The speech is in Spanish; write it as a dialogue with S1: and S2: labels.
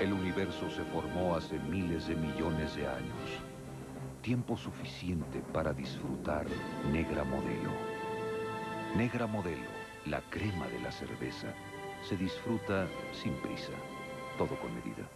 S1: El universo se formó hace miles de millones de años. Tiempo suficiente para disfrutar Negra Modelo. Negra Modelo, la crema de la cerveza, se disfruta sin prisa, todo con medida.